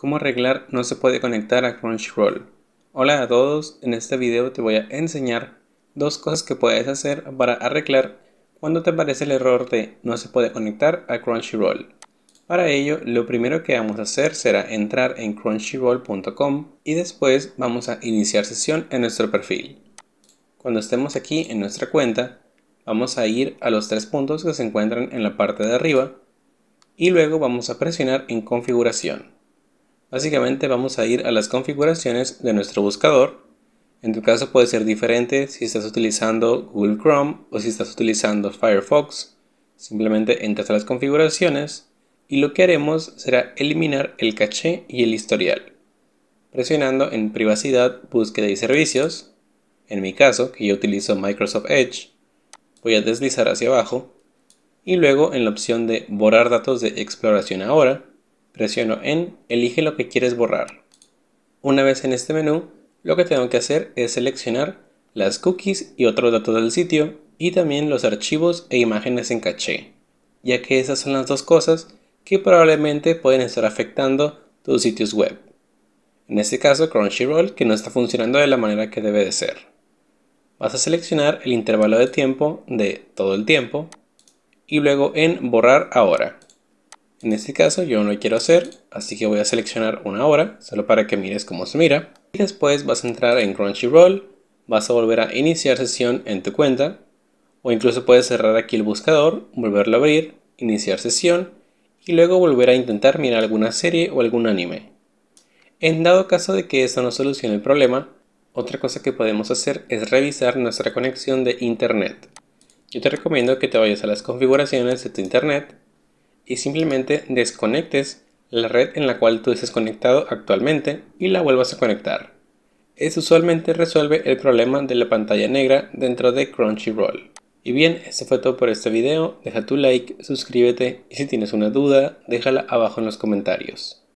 ¿Cómo arreglar no se puede conectar a Crunchyroll? Hola a todos, en este video te voy a enseñar dos cosas que puedes hacer para arreglar cuando te aparece el error de no se puede conectar a Crunchyroll. Para ello, lo primero que vamos a hacer será entrar en crunchyroll.com y después vamos a iniciar sesión en nuestro perfil. Cuando estemos aquí en nuestra cuenta, vamos a ir a los tres puntos que se encuentran en la parte de arriba y luego vamos a presionar en configuración. Básicamente vamos a ir a las configuraciones de nuestro buscador. En tu caso puede ser diferente si estás utilizando Google Chrome o si estás utilizando Firefox. Simplemente entras a las configuraciones y lo que haremos será eliminar el caché y el historial. Presionando en privacidad, búsqueda y servicios. En mi caso, que yo utilizo Microsoft Edge, voy a deslizar hacia abajo y luego en la opción de borrar datos de exploración ahora, Presiono en Elige lo que quieres borrar. Una vez en este menú, lo que tengo que hacer es seleccionar las cookies y otros datos del sitio y también los archivos e imágenes en caché, ya que esas son las dos cosas que probablemente pueden estar afectando tus sitios web. En este caso Crunchyroll que no está funcionando de la manera que debe de ser. Vas a seleccionar el intervalo de tiempo de todo el tiempo y luego en borrar ahora. En este caso yo no lo quiero hacer, así que voy a seleccionar una hora, solo para que mires cómo se mira. Y después vas a entrar en Crunchyroll, vas a volver a iniciar sesión en tu cuenta, o incluso puedes cerrar aquí el buscador, volverlo a abrir, iniciar sesión, y luego volver a intentar mirar alguna serie o algún anime. En dado caso de que esto no solucione el problema, otra cosa que podemos hacer es revisar nuestra conexión de internet. Yo te recomiendo que te vayas a las configuraciones de tu internet y simplemente desconectes la red en la cual tú estés conectado actualmente y la vuelvas a conectar. Eso usualmente resuelve el problema de la pantalla negra dentro de Crunchyroll. Y bien, eso fue todo por este video, deja tu like, suscríbete y si tienes una duda, déjala abajo en los comentarios.